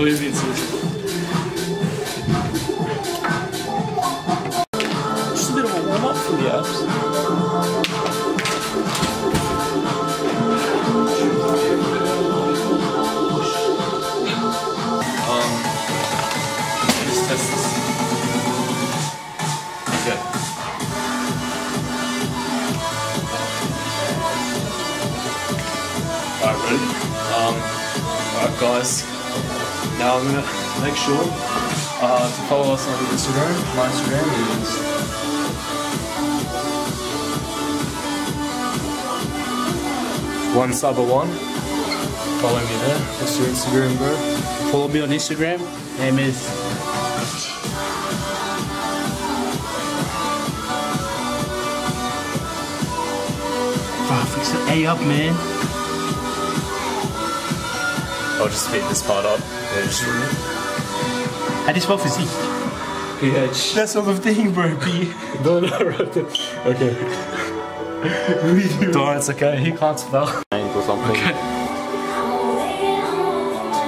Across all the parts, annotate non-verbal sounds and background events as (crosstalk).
Thought he was. Just a bit of a warm up for the abs. Um, just test this. Okay. Alright, ready? Um, alright, guys. Now I'm gonna make sure uh, to follow us on Instagram. My Instagram is one Sabeh one. Follow me there. What's your Instagram, bro? Follow me on Instagram. Name is fix the A up, man. I'll just speed this part up. Yeah, just How do you spell physique? PH. That's what I'm thinking, bro. P. (laughs) No, no, right there. Okay. Don't, it's okay. He can't spell. Or something. Okay.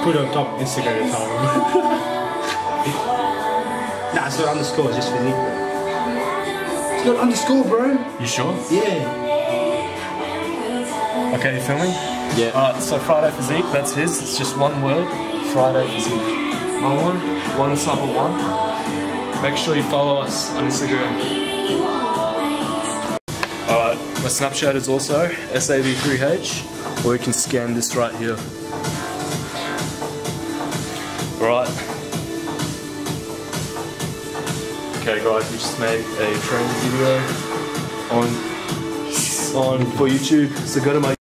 Put it on top Instagram account. (laughs) nah, it's not underscore, it's just physique. It's not underscore, bro. You sure? Yeah. Okay, you filming? Yeah. Alright, so Friday Physique, that's his. It's just one word. Friday Physique. One, one Sabeh one. Make sure you follow us on Instagram. Alright, my Snapchat is also SAB3H, or you can scan this right here. Right. Okay guys, we just made a training video on on for YouTube. So go to my